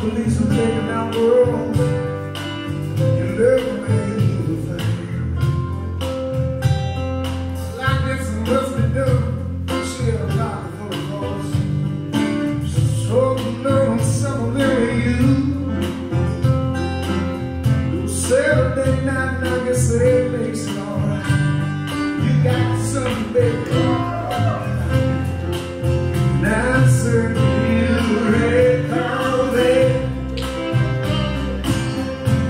police are taking down the road. You never made you a thing. Like this must be done. She had a lot of calls. So you know some of them you. Saturday night, I guess it makes it alright. You got something, baby.